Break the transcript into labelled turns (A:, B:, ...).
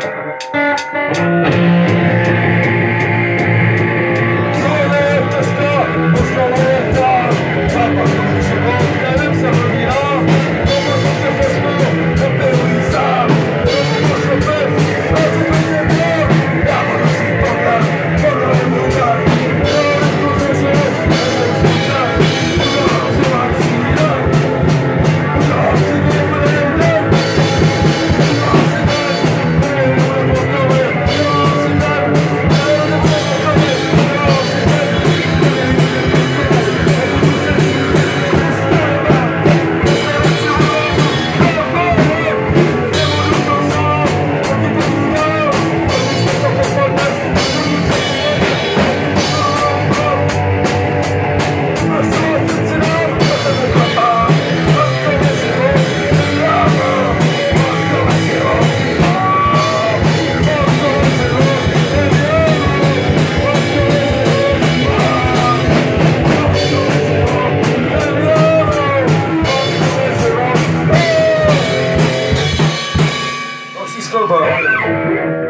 A: Thank you.
B: Stubborn.